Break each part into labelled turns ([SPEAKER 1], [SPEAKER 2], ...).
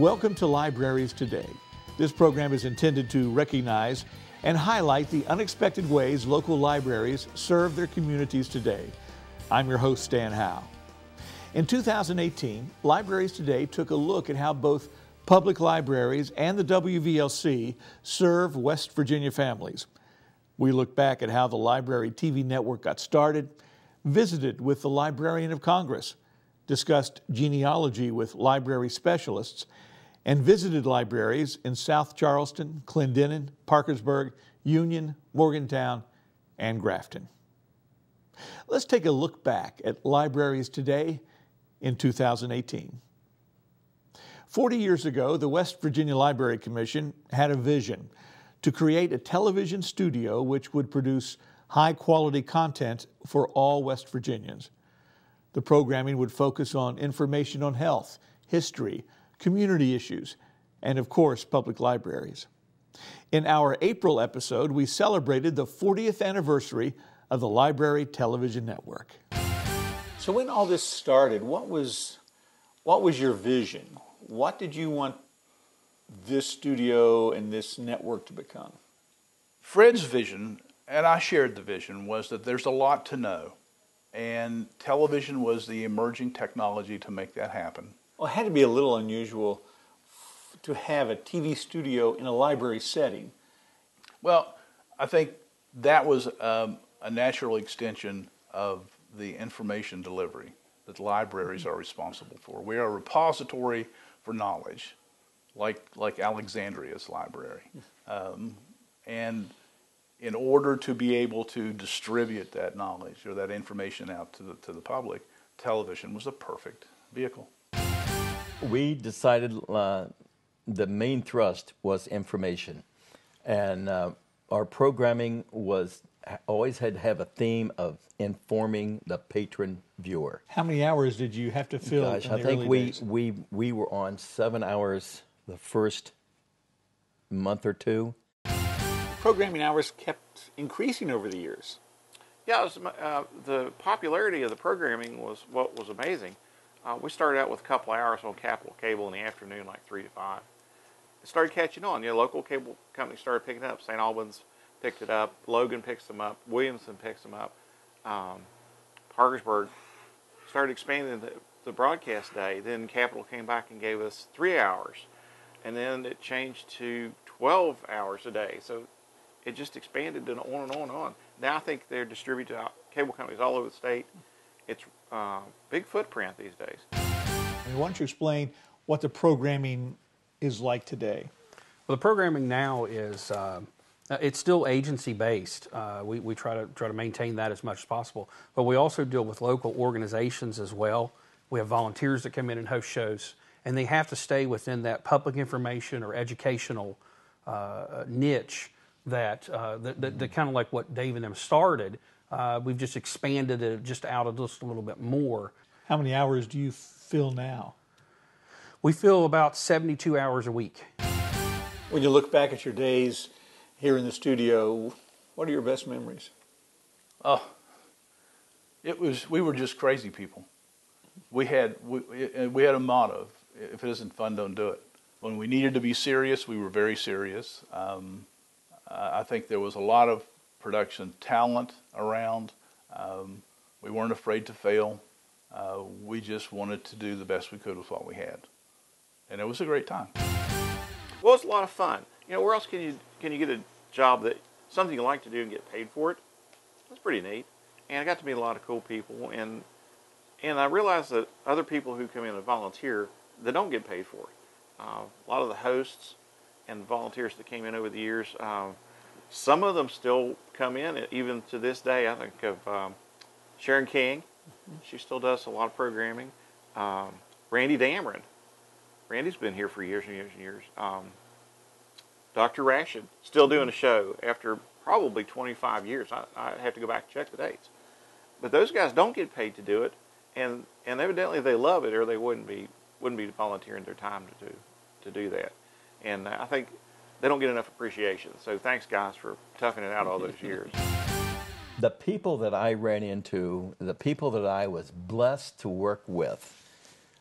[SPEAKER 1] Welcome to Libraries Today. This program is intended to recognize and highlight the unexpected ways local libraries serve their communities today. I'm your host, Stan Howe. In 2018, Libraries Today took a look at how both public libraries and the WVLC serve West Virginia families. We looked back at how the Library TV network got started, visited with the Librarian of Congress, discussed genealogy with library specialists, and visited libraries in South Charleston, Clendenin, Parkersburg, Union, Morgantown, and Grafton. Let's take a look back at libraries today in 2018. 40 years ago, the West Virginia Library Commission had a vision to create a television studio which would produce high quality content for all West Virginians. The programming would focus on information on health, history, community issues, and of course, public libraries. In our April episode, we celebrated the 40th anniversary of the Library Television Network. So when all this started, what was what was your vision? What did you want this studio and this network to become?
[SPEAKER 2] Fred's vision, and I shared the vision, was that there's a lot to know. And television was the emerging technology to make that happen.
[SPEAKER 1] Well, it had to be a little unusual to have a TV studio in a library setting.
[SPEAKER 2] Well, I think that was um, a natural extension of the information delivery that libraries are responsible for. We are a repository for knowledge, like like Alexandria's library, um, and in order to be able to distribute that knowledge or that information out to the to the public, television was a perfect vehicle.
[SPEAKER 3] We decided uh, the main thrust was information, and uh, our programming was always had to have a theme of informing the patron viewer.
[SPEAKER 1] How many hours did you have to fill?
[SPEAKER 3] Gosh, I think we, days? we we were on seven hours the first month or two.
[SPEAKER 1] Programming hours kept increasing over the years.
[SPEAKER 4] Yeah, was, uh, the popularity of the programming was what was amazing. Uh, we started out with a couple hours on Capital Cable in the afternoon, like three to five. It started catching on. You know, local cable companies started picking up. St. Albans picked it up. Logan picks them up. Williamson picks them up. Um, Parkersburg started expanding the, the broadcast day. Then Capital came back and gave us three hours, and then it changed to 12 hours a day. So it just expanded and on and on and on. Now I think they're distributed to cable companies all over the state. It's a uh, big footprint these days.
[SPEAKER 1] why don't you explain what the programming is like today?
[SPEAKER 5] Well, the programming now is uh, uh, it's still agency based. Uh, we, we try to try to maintain that as much as possible, but we also deal with local organizations as well. We have volunteers that come in and host shows, and they have to stay within that public information or educational uh, niche that, uh, that, that, that kind of like what Dave and them started. Uh, we've just expanded it just out of just a little bit more.
[SPEAKER 1] How many hours do you fill now?
[SPEAKER 5] We fill about 72 hours a week.
[SPEAKER 1] When you look back at your days here in the studio, what are your best memories?
[SPEAKER 2] Oh, it was we were just crazy people. We had we, we had a motto: if it isn't fun, don't do it. When we needed to be serious, we were very serious. Um, I think there was a lot of production talent around. Um, we weren't afraid to fail. Uh, we just wanted to do the best we could with what we had, and it was a great time.
[SPEAKER 4] Well, it's a lot of fun. You know, where else can you can you get a job that something you like to do and get paid for it? That's pretty neat. And I got to meet a lot of cool people, and and I realized that other people who come in and volunteer, they don't get paid for it. Uh, a lot of the hosts and volunteers that came in over the years, um, some of them still come in even to this day. I think of um, Sharon King; she still does a lot of programming. Um, Randy Dameron, Randy's been here for years and years and years. Um, Dr. Rashid, still doing a show after probably 25 years. I, I have to go back and check the dates. But those guys don't get paid to do it, and, and evidently they love it, or they wouldn't be wouldn't be volunteering their time to do to do that. And I think they don't get enough appreciation. So thanks, guys, for toughing it out all those years.
[SPEAKER 3] The people that I ran into, the people that I was blessed to work with,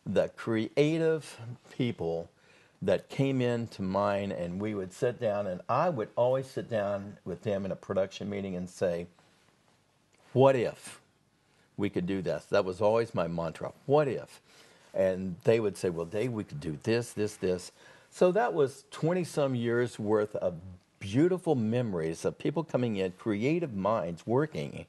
[SPEAKER 3] the creative people that came into mine, and we would sit down, and I would always sit down with them in a production meeting and say, What if we could do this? That was always my mantra. What if? And they would say, Well, Dave, we could do this, this, this. So that was 20 some years worth of beautiful memories of people coming in, creative minds working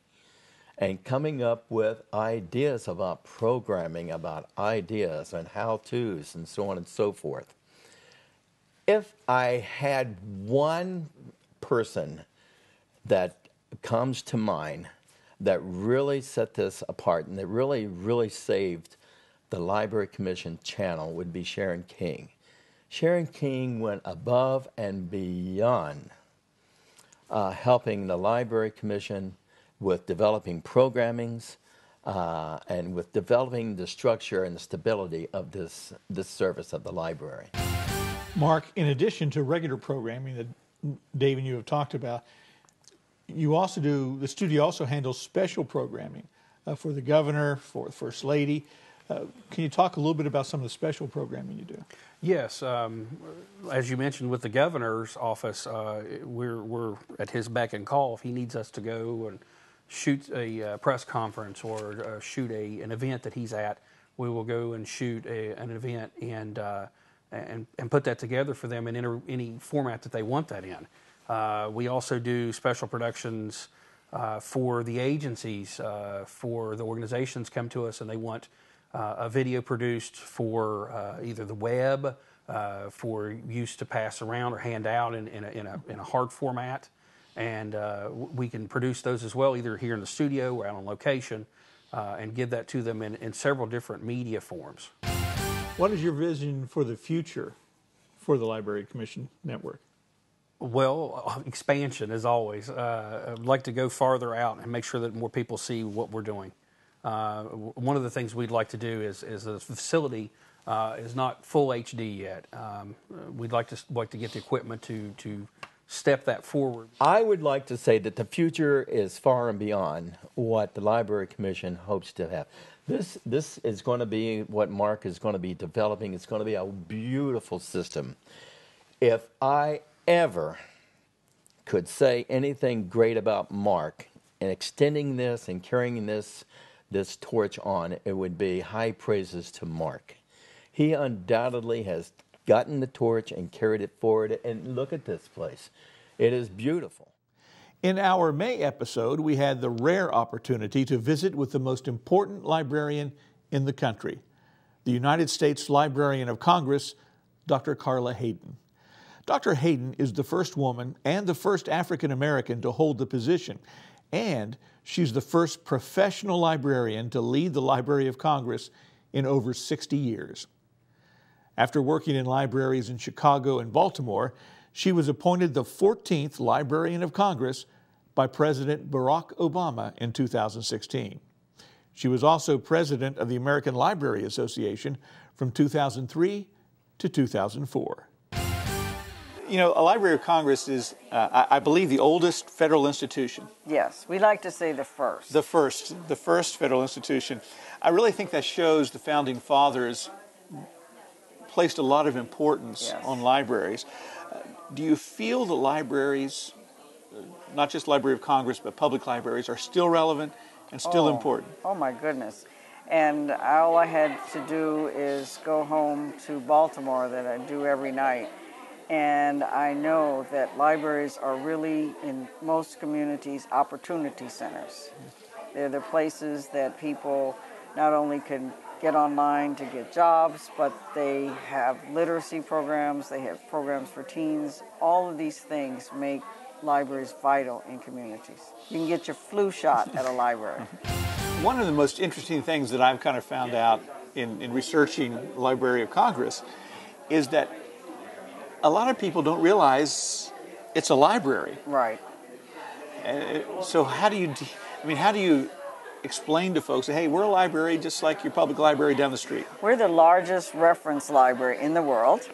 [SPEAKER 3] and coming up with ideas about programming, about ideas and how to's and so on and so forth. If I had one person that comes to mind that really set this apart and that really, really saved the Library Commission channel would be Sharon King. Sharon King went above and beyond uh, helping the Library Commission with developing programmings uh, and with developing the structure and the stability of this, this service of the library.
[SPEAKER 1] Mark, in addition to regular programming that Dave and you have talked about, you also do, the studio also handles special programming uh, for the governor, for the First Lady. Uh, can you talk a little bit about some of the special programming you do?
[SPEAKER 5] Yes, um, as you mentioned with the governor's office, uh, we're, we're at his beck and call. If he needs us to go and shoot a uh, press conference or uh, shoot a, an event that he's at, we will go and shoot a, an event and, uh, and, and put that together for them in any format that they want that in. We also do special productions for the agencies, for the organizations come to us and they want a video produced for either the web, for use to pass around or hand out in, in, a, in, a, in a hard format and uh, we can produce those as well, either here in the studio or out on location, uh, and give that to them in, in, several different media forms.
[SPEAKER 1] What is your vision for the future for the Library Commission Network?
[SPEAKER 5] Well, uh, expansion as always. Uh, I'd like to go farther out and make sure that more people see what we're doing. Uh, one of the things we'd like to do is, is the facility uh, is not full HD yet. Um, we'd like to like to get the equipment to to step that forward?
[SPEAKER 3] I would like to say that the future is far and beyond what the Library Commission hopes to have. This, this is going to be what Mark is going to be developing. It's going to be a beautiful system. If I ever could say anything great about Mark and extending this and carrying this, this torch on, it would be high praises to Mark. He undoubtedly has gotten the torch and carried it forward. And look at this place. It is beautiful.
[SPEAKER 1] In our May episode, we had the rare opportunity to visit with the most important librarian in the country, the United States Librarian of Congress, Dr. Carla Hayden. Dr. Hayden is the first woman and the first African American to hold the position, and she's the first professional librarian to lead the Library of Congress in over 60 years. After working in libraries in Chicago and Baltimore, she was appointed the 14th Librarian of Congress by President Barack Obama in 2016. She was also president of the American Library Association from 2003 to 2004. You know, a Library of Congress is, uh, I believe, the oldest federal institution.
[SPEAKER 6] Yes, we like to say the first.
[SPEAKER 1] The first, the first federal institution. I really think that shows the founding fathers placed a lot of importance yes. on libraries. Uh, do you feel the libraries, uh, not just Library of Congress, but public libraries, are still relevant and still
[SPEAKER 6] oh,
[SPEAKER 1] important?
[SPEAKER 6] Oh, my goodness. And all I had to do is go home to Baltimore, that I do every night. And I know that libraries are really, in most communities, opportunity centers. They're the places that people not only can get online to get jobs, but they have literacy programs, they have programs for teens. All of these things make libraries vital in communities. You can get your flu shot at a library.
[SPEAKER 1] One of the most interesting things that I've kind of found out in, in researching Library of Congress is that a lot of people don't realize it's a library.
[SPEAKER 6] Right.
[SPEAKER 1] So how do you, I mean, how do you explain to folks, hey, we're a library just like your public library down the street?
[SPEAKER 6] We're the largest reference library in the world.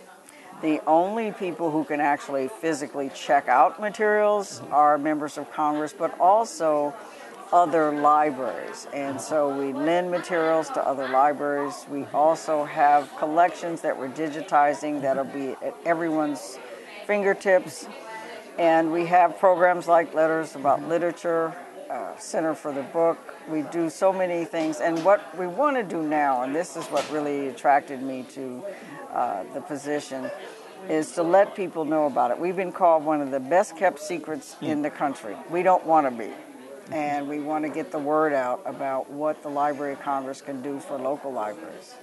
[SPEAKER 6] The only people who can actually physically check out materials mm-hmm. are members of Congress, but also other libraries. And so we lend materials to other libraries. We also have collections that we're digitizing that'll be at everyone's fingertips. And we have programs like Letters About Literature, uh, Center for the Book. We do so many things. And what we want to do now, and this is what really attracted me to uh, the position, is to let people know about it. We've been called one of the best kept secrets in the country. We don't want to be. And we want to get the word out about what the Library of Congress can do for local libraries.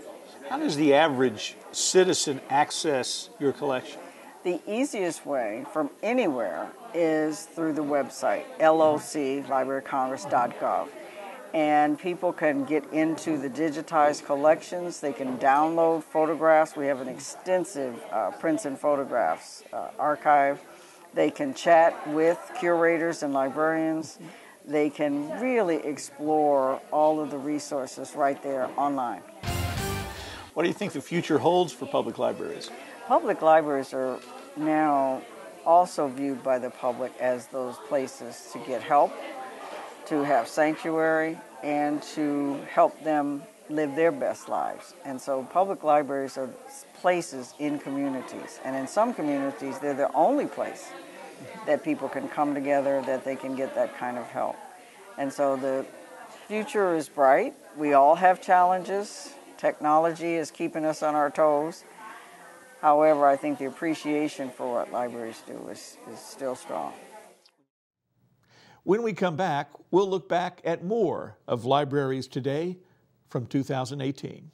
[SPEAKER 7] How does the average citizen access your collection?
[SPEAKER 6] The easiest way from anywhere is through the website, loclibrarycongress.gov. And people can get into the digitized collections. They can download photographs. We have an extensive uh, prints and photographs uh, archive. They can chat with curators and librarians. They can really explore all of the resources right there online.
[SPEAKER 7] What do you think the future holds for public libraries?
[SPEAKER 6] Public libraries are now also viewed by the public as those places to get help, to have sanctuary, and to help them live their best lives. And so public libraries are places in communities. And in some communities, they're the only place that people can come together, that they can get that kind of help. And so the future is bright. We all have challenges. Technology is keeping us on our toes. However, I think the appreciation for what libraries do is, is still strong.
[SPEAKER 1] When we come back, we'll look back at more of Libraries Today from 2018.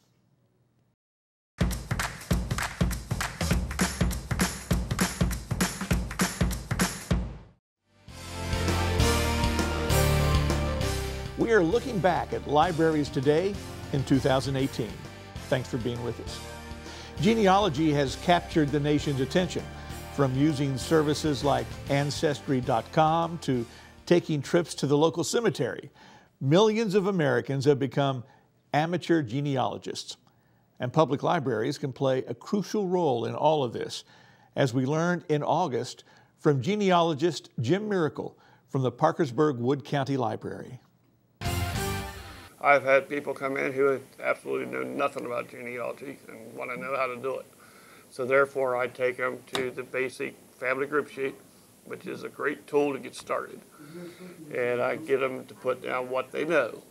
[SPEAKER 1] We are looking back at Libraries Today in 2018. Thanks for being with us. Genealogy has captured the nation's attention, from using services like Ancestry.com to taking trips to the local cemetery. Millions of Americans have become amateur genealogists, and public libraries can play a crucial role in all of this, as we learned in August from genealogist Jim Miracle from the Parkersburg Wood County Library.
[SPEAKER 8] I've had people come in who absolutely know nothing about genealogy and want to know how to do it. So therefore, I take them to the basic family group sheet, which is a great tool to get started. And I get them to put down what they know,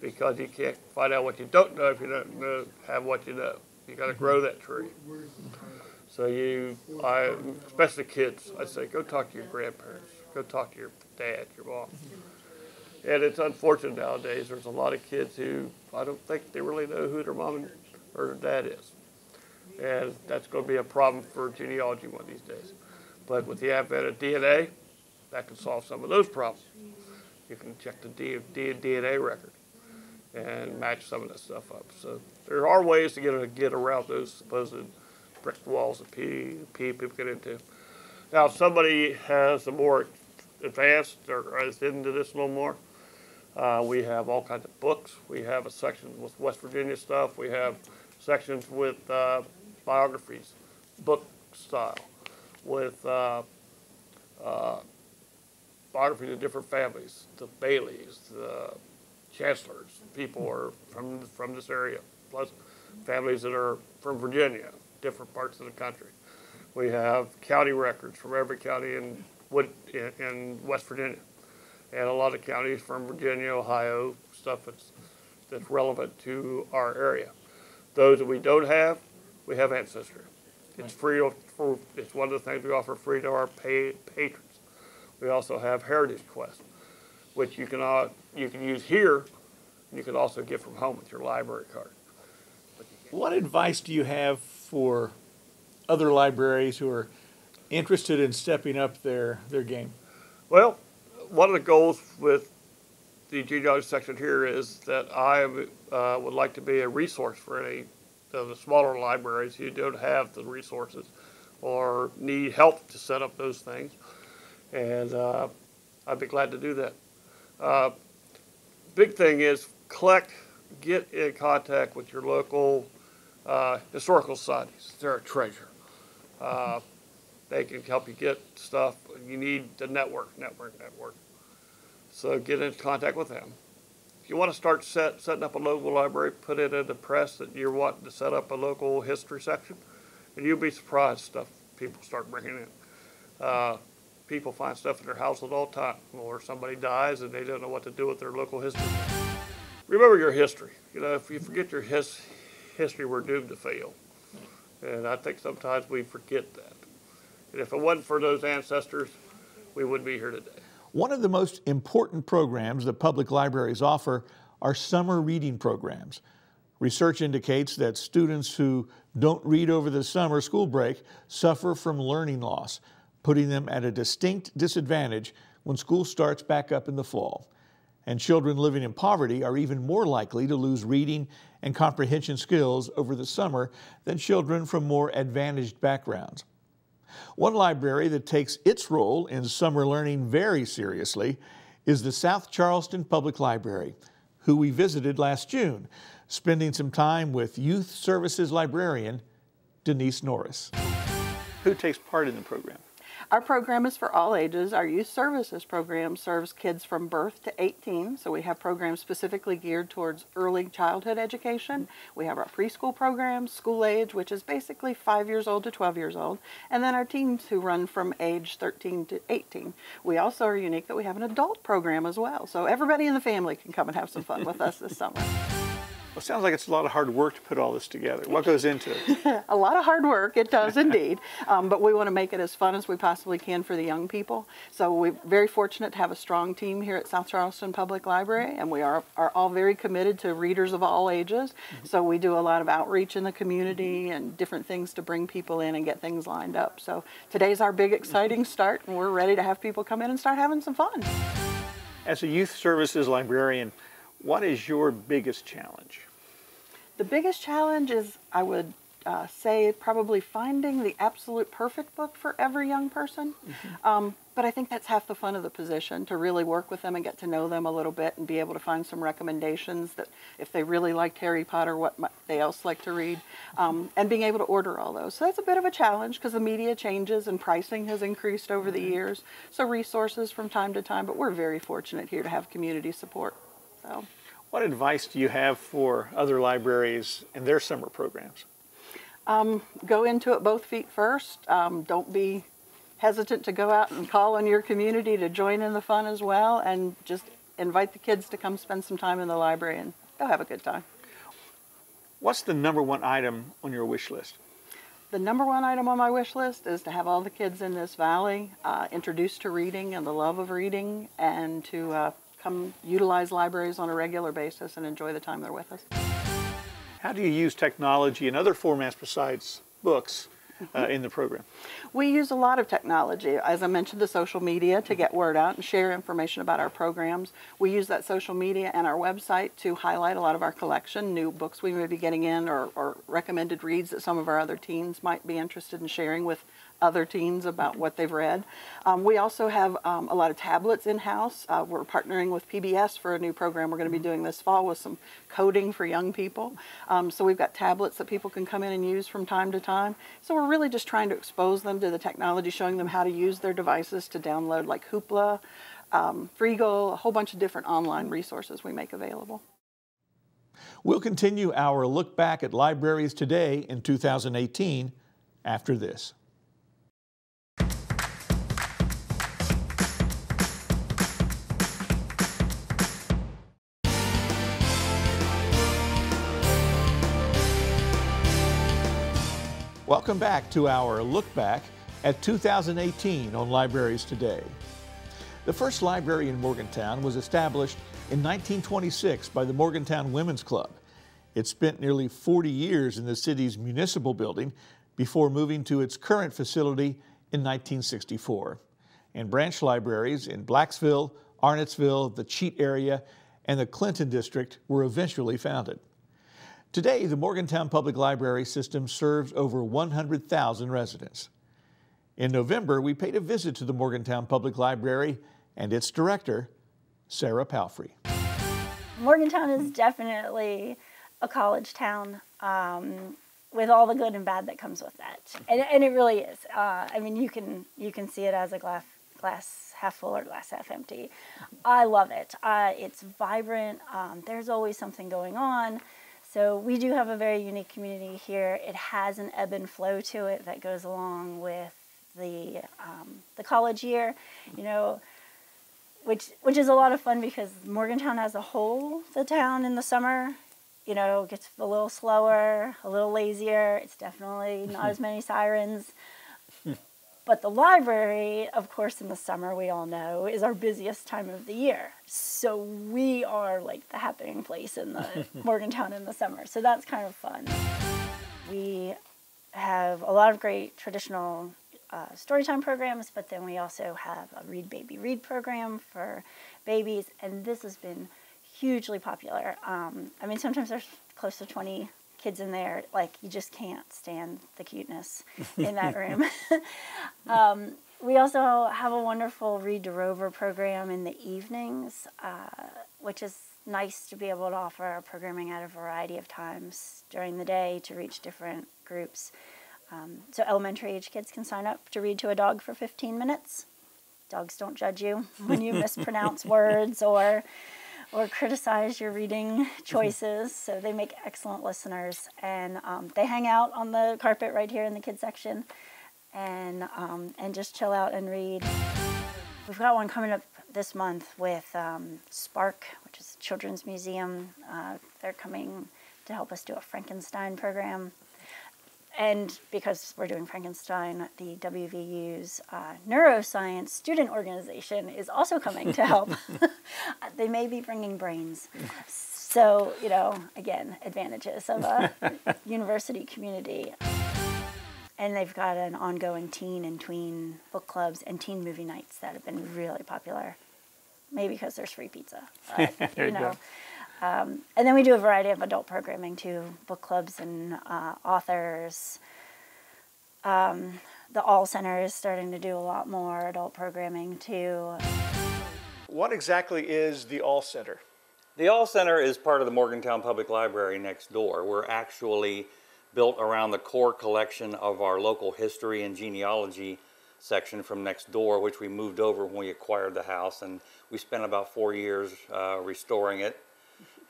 [SPEAKER 8] because you can't find out what you don't know if you don't know, have what you know. You got to grow that tree. So you, I, especially kids, I say, go talk to your grandparents, go talk to your dad, your mom. And it's unfortunate nowadays. There's a lot of kids who I don't think they really know who their mom or their dad is. And that's going to be a problem for genealogy one of these days. But with the advent of DNA, that can solve some of those problems. You can check the D, D, DNA record and match some of that stuff up. So there are ways to get get around those supposed brick walls that people get into. Now, if somebody has a more advanced or is into this a little more, uh, we have all kinds of books. We have a section with West Virginia stuff. We have sections with uh, biographies, book style, with uh, uh biographies of different families, the Baileys, the chancellors, people are from from this area, plus families that are from Virginia, different parts of the country. We have county records from every county in, in, in West Virginia and a lot of counties from Virginia, Ohio, stuff that's, that's relevant to our area. Those that we don't have, we have Ancestry. It's free for, it's one of the things we offer free to our pay, patrons. We also have Heritage Quest, which you can, uh, you can use here, and you can also get from home with your library card.
[SPEAKER 7] What advice do you have for other libraries who are interested in stepping up their, their game?
[SPEAKER 8] Well, one of the goals with the genealogy section here is that I uh, would like to be a resource for any of the smaller libraries who don't have the resources or need help to set up those things. And uh, I'd be glad to do that. Uh, big thing is collect, get in contact with your local uh, historical societies. They're a treasure. They can help you get stuff. You need the network, network, network. So get in contact with them. If you want to start set, setting up a local library, put it in the press that you're wanting to set up a local history section, and you'll be surprised stuff people start bringing in. Uh, people find stuff in their houses all the time, or somebody dies and they don't know what to do with their local history. Remember your history. You know, if you forget your his, history, we're doomed to fail. And I think sometimes we forget that. And if it wasn't for those ancestors, we wouldn't be here today.
[SPEAKER 1] One of the most important programs that public libraries offer are summer reading programs. Research indicates that students who don't read over the summer school break suffer from learning loss, putting them at a distinct disadvantage when school starts back up in the fall. And children living in poverty are even more likely to lose reading and comprehension skills over the summer than children from more advantaged backgrounds. One library that takes its role in summer learning very seriously is the South Charleston Public Library, who we visited last June, spending some time with Youth Services librarian Denise Norris.
[SPEAKER 7] Who takes part in the program?
[SPEAKER 9] Our program is for all ages. Our youth services program serves kids from birth to 18. So we have programs specifically geared towards early childhood education. We have our preschool program, school age, which is basically 5 years old to 12 years old, and then our teens who run from age 13 to 18. We also are unique that we have an adult program as well. So everybody in the family can come and have some fun with us this summer.
[SPEAKER 7] Well, it sounds like it's a lot of hard work to put all this together. What goes into it?
[SPEAKER 9] a lot of hard work, it does indeed. Um, but we want to make it as fun as we possibly can for the young people. So we're very fortunate to have a strong team here at South Charleston Public Library, and we are, are all very committed to readers of all ages. Mm-hmm. So we do a lot of outreach in the community and different things to bring people in and get things lined up. So today's our big exciting start, and we're ready to have people come in and start having some fun.
[SPEAKER 7] As a youth services librarian, what is your biggest challenge?
[SPEAKER 9] The biggest challenge is, I would uh, say, probably finding the absolute perfect book for every young person. Mm-hmm. Um, but I think that's half the fun of the position to really work with them and get to know them a little bit and be able to find some recommendations that if they really liked Harry Potter, what might they else like to read, um, and being able to order all those. So that's a bit of a challenge because the media changes and pricing has increased over the mm-hmm. years. So resources from time to time, but we're very fortunate here to have community support. So.
[SPEAKER 7] What advice do you have for other libraries and their summer programs?
[SPEAKER 9] Um, go into it both feet first. Um, don't be hesitant to go out and call on your community to join in the fun as well, and just invite the kids to come spend some time in the library, and they'll have a good time.
[SPEAKER 7] What's the number one item on your wish list?
[SPEAKER 9] The number one item on my wish list is to have all the kids in this valley uh, introduced to reading and the love of reading, and to uh, come utilize libraries on a regular basis and enjoy the time they're with us.
[SPEAKER 7] How do you use technology and other formats besides books uh, mm-hmm. in the program?
[SPEAKER 9] We use a lot of technology. As I mentioned, the social media to get word out and share information about our programs. We use that social media and our website to highlight a lot of our collection, new books we may be getting in, or, or recommended reads that some of our other teens might be interested in sharing with other teens about what they've read. Um, we also have um, a lot of tablets in house. Uh, we're partnering with PBS for a new program we're going to be doing this fall with some coding for young people. Um, so we've got tablets that people can come in and use from time to time. So we're really just trying to expose them to the technology, showing them how to use their devices to download like Hoopla, um, Freegal, a whole bunch of different online resources we make available.
[SPEAKER 1] We'll continue our look back at libraries today in 2018 after this. Welcome back to our look back at 2018 on Libraries Today. The first library in Morgantown was established in 1926 by the Morgantown Women's Club. It spent nearly 40 years in the city's municipal building before moving to its current facility in 1964. And branch libraries in Blacksville, Arnettsville, the Cheat area, and the Clinton district were eventually founded. Today, the Morgantown Public Library system serves over 100,000 residents. In November, we paid a visit to the Morgantown Public Library and its director, Sarah Palfrey.
[SPEAKER 10] Morgantown is definitely a college town um, with all the good and bad that comes with that, and, and it really is. Uh, I mean, you can you can see it as a glass glass half full or glass half empty. I love it. Uh, it's vibrant. Um, there's always something going on. So we do have a very unique community here. It has an ebb and flow to it that goes along with the um, the college year, you know, which which is a lot of fun because Morgantown as a whole, the town in the summer, you know, gets a little slower, a little lazier. It's definitely not as many sirens. But the library, of course, in the summer, we all know, is our busiest time of the year. So we are like the happening place in the Morgantown in the summer. So that's kind of fun. We have a lot of great traditional uh, storytime programs, but then we also have a Read Baby Read program for babies, and this has been hugely popular. Um, I mean, sometimes there's close to 20 kids in there, like you just can't stand the cuteness in that room. um, we also have a wonderful Read to Rover program in the evenings, uh, which is nice to be able to offer programming at a variety of times during the day to reach different groups. Um, so elementary age kids can sign up to read to a dog for 15 minutes. Dogs don't judge you when you mispronounce words or or criticize your reading choices. so they make excellent listeners, and um, they hang out on the carpet right here in the kids section, and um, and just chill out and read. We've got one coming up this month with um, Spark, which is a children's museum. Uh, they're coming to help us do a Frankenstein program and because we're doing Frankenstein, the WVU's uh, neuroscience student organization is also coming to help. they may be bringing brains. So, you know, again, advantages of a university community. And they've got an ongoing teen and tween book clubs and teen movie nights that have been really popular. Maybe because there's free pizza. But, you know. Um, and then we do a variety of adult programming too, book clubs and uh, authors. Um, the Aull Center is starting to do a lot more adult programming too.
[SPEAKER 7] What exactly is the Aull Center?
[SPEAKER 11] The Aull Center is part of the Morgantown Public Library next door. We're actually built around the core collection of our local history and genealogy section from next door, which we moved over when we acquired the house, and we spent about four years uh, restoring it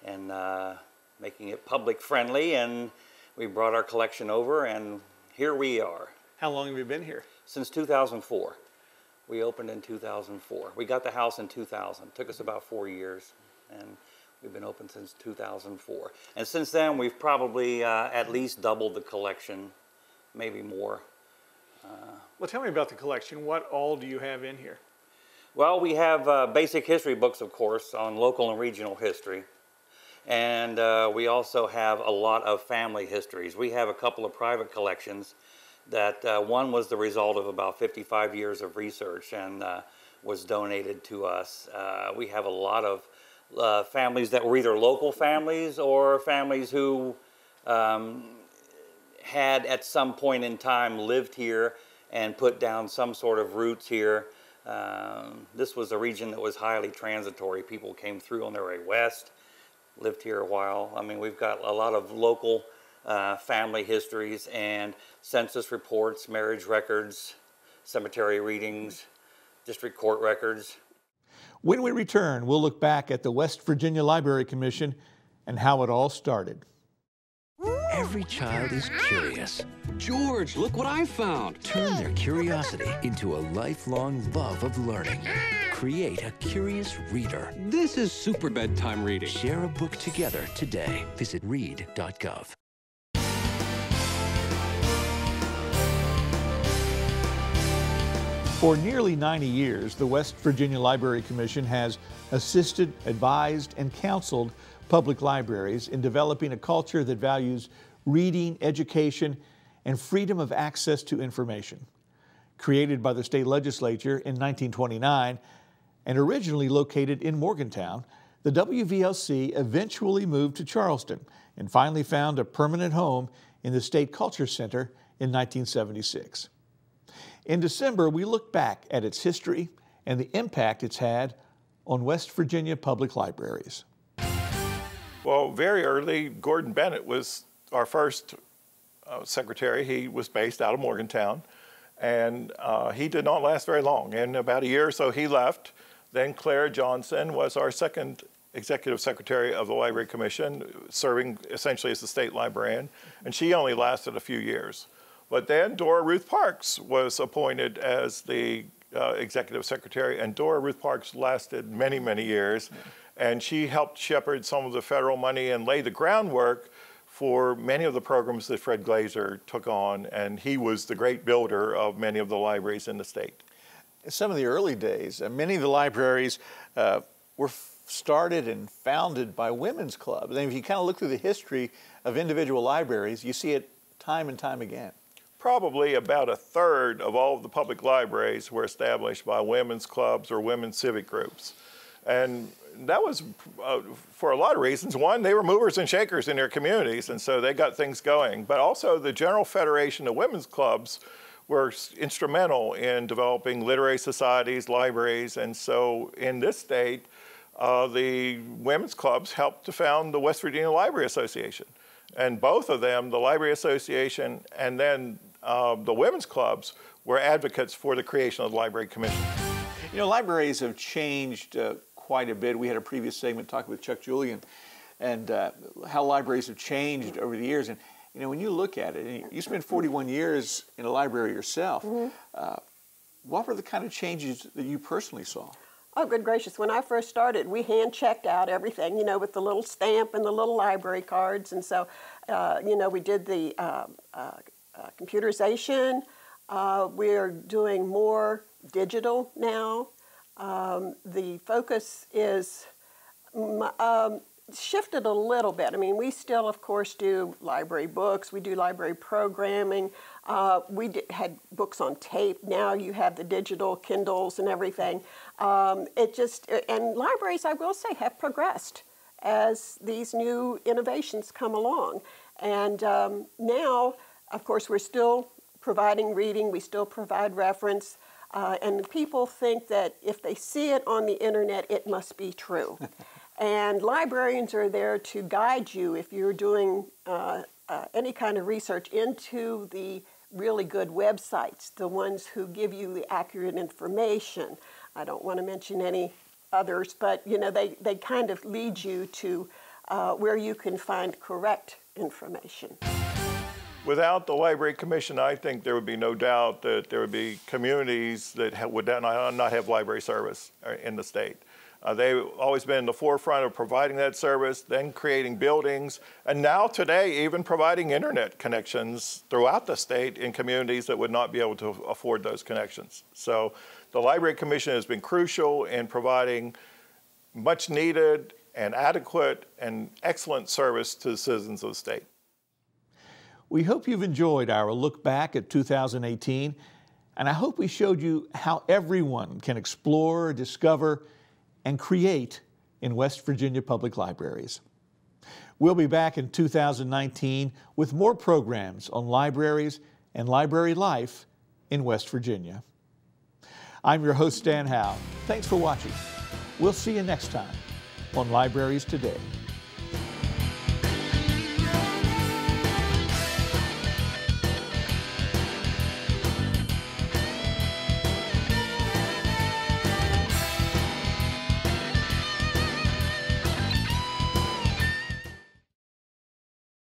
[SPEAKER 11] and uh, making it public friendly. And we brought our collection over, and here we are.
[SPEAKER 7] How long have you been here?
[SPEAKER 11] Since 2004. We opened in 2004. We got the house in 2000. It took us about four years, and we've been open since 2004. And since then, we've probably uh, at least doubled the collection, maybe more.
[SPEAKER 7] Uh, well, tell me about the collection. What all do you have in here?
[SPEAKER 11] Well, we have uh, basic history books, of course, on local and regional history. And uh, we also have a lot of family histories. We have a couple of private collections that uh, one was the result of about 55 years of research and uh, was donated to us. Uh, we have a lot of uh, families that were either local families or families who um, had at some point in time lived here and put down some sort of roots here. Um, this was a region that was highly transitory. People came through on their way west lived here a while. I mean, we've got a lot of local uh, family histories and census reports, marriage records, cemetery readings, district court records.
[SPEAKER 1] When we return, we'll look back at the West Virginia Library Commission and how it all started.
[SPEAKER 12] Every child is curious.
[SPEAKER 13] George, look what I found.
[SPEAKER 12] Turn their curiosity into a lifelong love of learning. Create a curious reader.
[SPEAKER 13] This is super bedtime reading.
[SPEAKER 12] Share a book together today. Visit read.gov.
[SPEAKER 1] For nearly 90 years, the West Virginia Library Commission has assisted, advised, and counseled public libraries in developing a culture that values reading, education, and freedom of access to information. Created by the state legislature in 1929 and originally located in Morgantown, the WVLC eventually moved to Charleston and finally found a permanent home in the State Culture Center in 1976. In December, we look back at its history and the impact it's had on West Virginia public libraries.
[SPEAKER 14] Well, very early, Gordon Bennett was our first uh, secretary. He was based out of Morgantown. And uh, he did not last very long. In about a year or so, he left. Then Claire Johnson was our second executive secretary of the Library Commission, serving essentially as the state librarian, and she only lasted a few years. But then Dora Ruth Parks was appointed as the uh, executive secretary, and Dora Ruth Parks lasted many, many years, and she helped shepherd some of the federal money and lay the groundwork for many of the programs that Fred Glazer took on, and he was the great builder of many of the libraries in the state.
[SPEAKER 1] Some of the early days, uh, many of the libraries uh, were started and founded by women's clubs. And if you kind of look through the history of individual libraries, you see it time and time again.
[SPEAKER 14] Probably about a third of all of the public libraries were established by women's clubs or women's civic groups. And that was uh, for a lot of reasons. One, they were movers and shakers in their communities, and so they got things going. But also, the General Federation of Women's Clubs were instrumental in developing literary societies, libraries, and so in this state, uh, the women's clubs helped to found the West Virginia Library Association. And both of them, the Library Association and then uh, the women's clubs, were advocates for the creation of the Library Commission.
[SPEAKER 1] You know, libraries have changed uh, quite a bit. We had a previous segment talking with Chuck Julian and uh, how libraries have changed over the years. And, you know, when you look at it, you spent 41 years in a library yourself. Mm-hmm. Uh, what were the kind of changes that you personally saw?
[SPEAKER 15] Oh, good gracious. When I first started, we hand checked out everything, you know, with the little stamp and the little library cards. And so, uh, you know, we did the uh, uh, uh computerization. Uh, we're doing more digital now. Um, the focus is um, shifted a little bit. I mean, we still, of course, do library books, we do library programming. Uh, we did, had books on tape. Now you have the digital Kindles and everything. Um, it just and libraries, I will say, have progressed as these new innovations come along. And um, now, of course, we're still providing reading. We still provide reference. Uh, and people think that if they see it on the internet, it must be true. and librarians are there to guide you if you're doing uh, uh, any kind of research into the really good websites, the ones who give you the accurate information. I don't want to mention any others, but you know they, they kind of lead you to uh, where you can find correct information.
[SPEAKER 14] Without the Library Commission, I think there would be no doubt that there would be communities that would not have library service uh, in the state. Uh, they've always been in the forefront of providing that service, then creating buildings, and now today even providing internet connections throughout the state in communities that would not be able to afford those connections. So the Library Commission has been crucial in providing much needed and adequate and excellent service to the citizens of the state.
[SPEAKER 1] We hope you've enjoyed our look back at 2018, and I hope we showed you how everyone can explore, discover, and create in West Virginia Public Libraries. We'll be back in 2019 with more programs on libraries and library life in West Virginia. I'm your host, Stan Howe. Thanks for watching. We'll see you next time on Libraries Today.